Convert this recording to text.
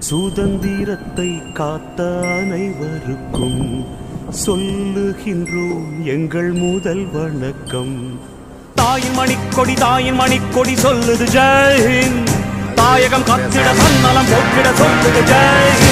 சுதந்திரத்தை காத்த அனைவருக்கும் சொல்லுகின்றோம் எங்கள் முதல் வணக்கம். தாயின் மணிக்கொடி தாயின் மணிக்கொடி சொல்லுது ஜெய்ஹிந்த் தாயகம் கத்திட சன்னலம் போற்றிட சொல்லுது ஜெய்ஹிந்த்